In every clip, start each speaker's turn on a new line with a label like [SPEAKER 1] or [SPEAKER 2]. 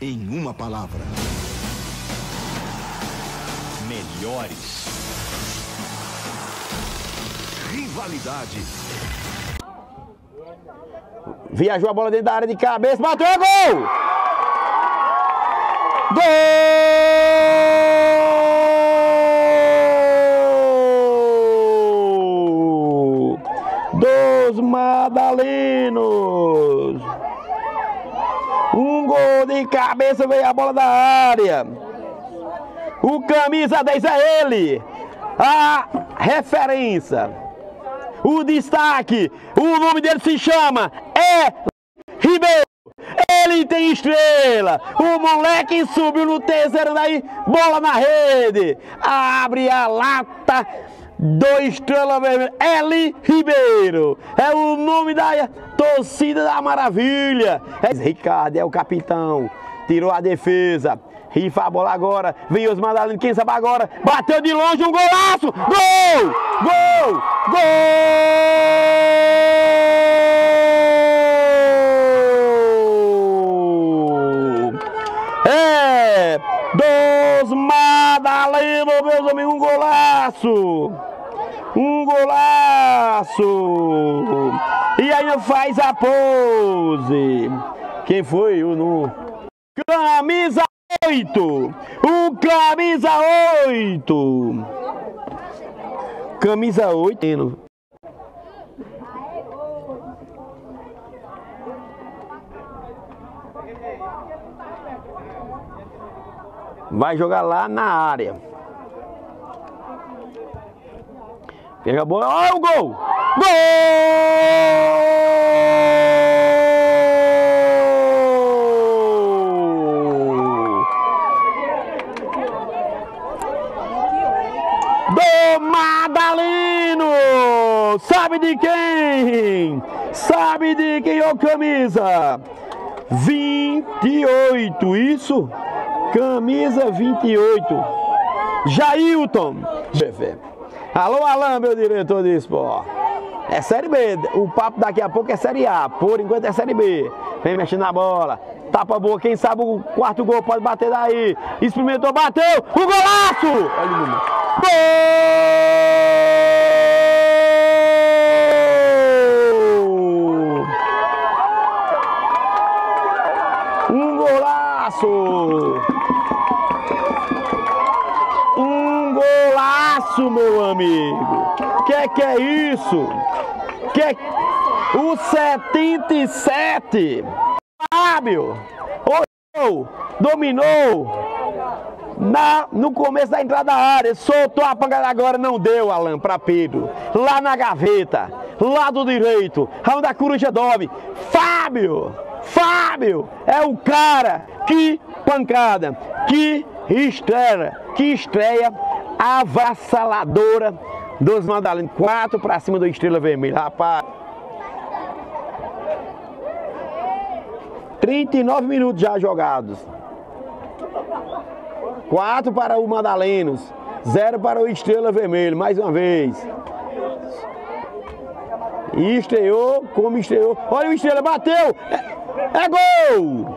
[SPEAKER 1] em uma palavra.
[SPEAKER 2] Melhores.
[SPEAKER 1] Rivalidade.
[SPEAKER 3] Viajou a bola dentro da área de cabeça, bateu é gol! Gol! Dos Madalinos! Um gol de cabeça veio a bola da área. O camisa 10 é ele. A referência. O destaque. O nome dele se chama é Ribeiro. Ele tem estrela. O moleque subiu no terceiro daí, bola na rede. Abre a lata. Dois estrelas vermelhas. Eli Ribeiro. É o nome da torcida da maravilha. É Ricardo, é o capitão. Tirou a defesa. Rifa a bola agora. Vem os mandalinos. Quem sabe agora? Bateu de longe um golaço. Gol! Gol! Gol! É! Dos Madalinos, meus amigos, um golaço! Um golaço! E ainda faz a pose. Quem foi o no camisa 8? O camisa 8. Camisa 8. Vai jogar lá na área. Pega a bola. Olha o gol! Gol! Do Madalino! Sabe de quem? Sabe de quem, ô camisa? 28, isso? Camisa 28. Jailton. Alô, Alain, meu diretor de esporte. É Série B. O papo daqui a pouco é Série A. Por enquanto é Série B. Vem mexendo na bola. Tapa boa. Quem sabe o quarto gol pode bater daí. Experimentou, bateu. O golaço! Olha Gol! Um golaço! Um golaço, meu amigo! Que que é isso? Que o 77 Fábio olhou, dominou na, no começo da entrada da área, soltou a pancada agora, não deu, Alan, para Pedro. Lá na gaveta, lado direito, onde a coruja dorme. Fábio, Fábio é o cara, que pancada, que estreia, que estreia avassaladora dos Madalinos. Quatro para cima do Estrela Vermelha, rapaz. 39 minutos já jogados. 4 para o Madalenos, 0 para o Estrela Vermelho, mais uma vez. E estreou como estreou. Olha o Estrela, bateu! É, é gol!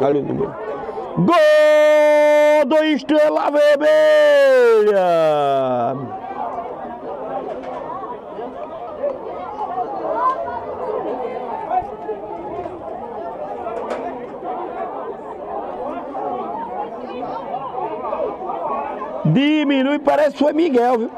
[SPEAKER 3] Olha o número. Gol do Estrela Vermelha! Diminui, parece que foi Miguel, viu?